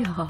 哟。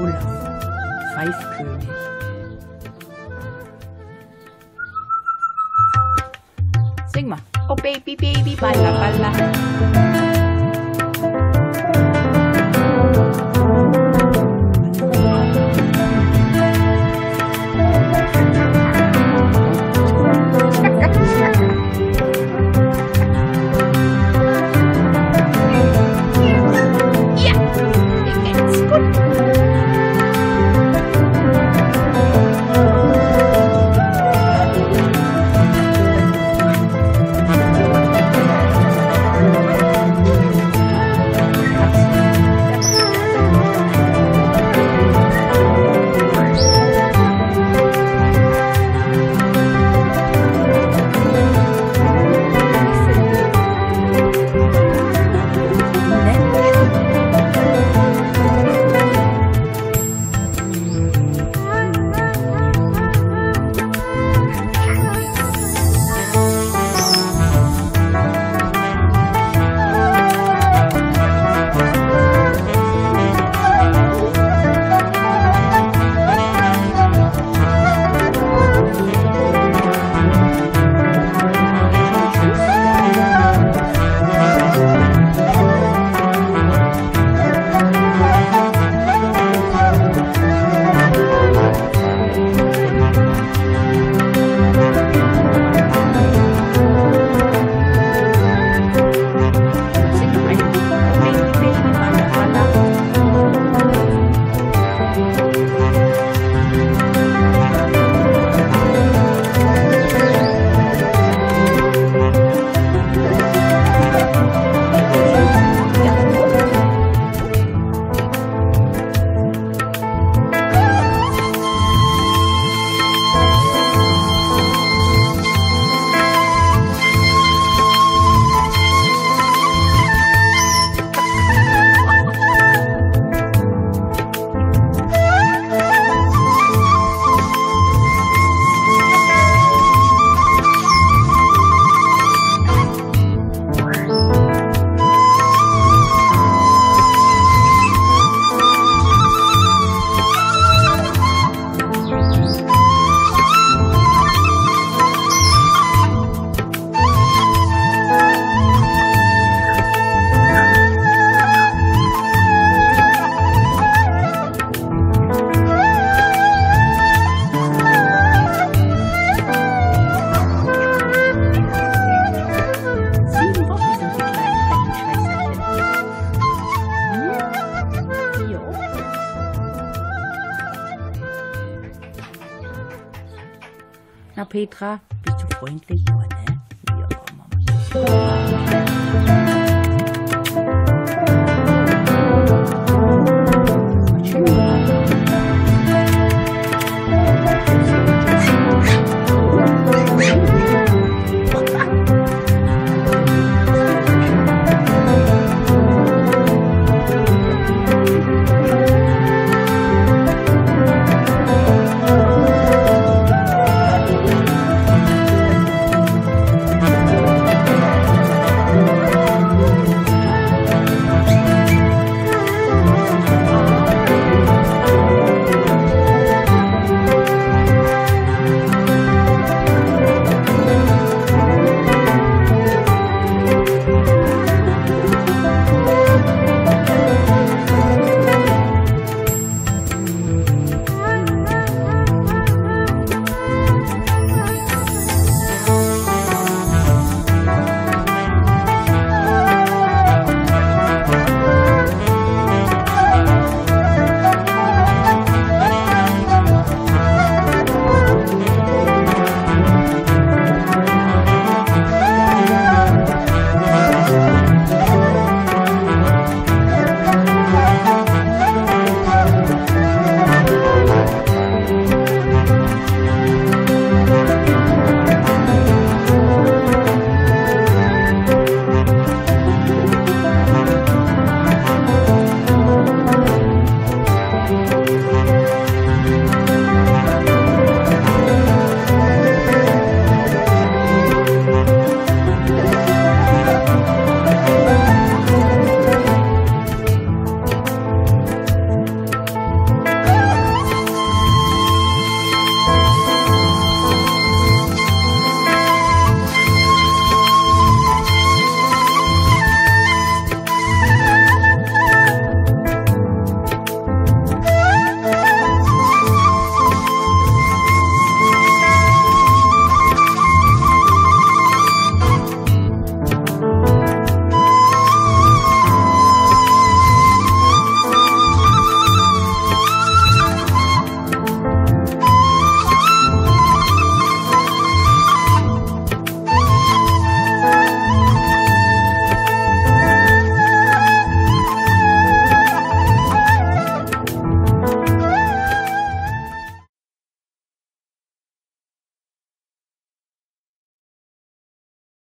Olaf. Pfeifkönig. Sing mal. Oh, baby, baby pala, pala. Petra, bist du freundlich? Ja, ne? Ja, Mama.